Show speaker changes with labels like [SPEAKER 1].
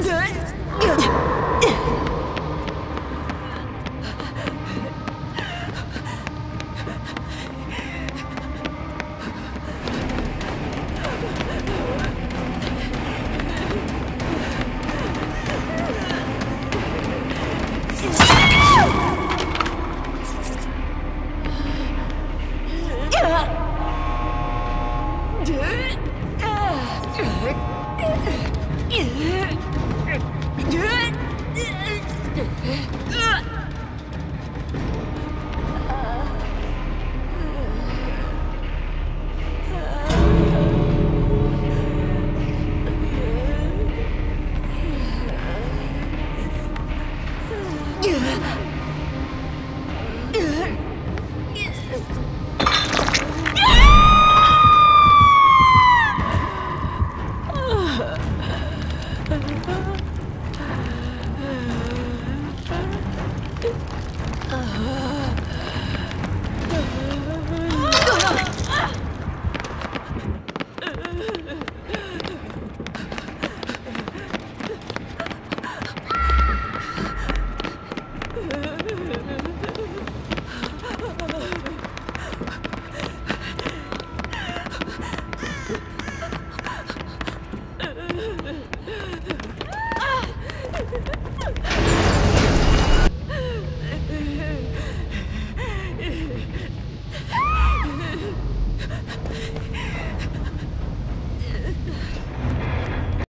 [SPEAKER 1] Done.
[SPEAKER 2] Yeah.
[SPEAKER 3] Ha ha ha!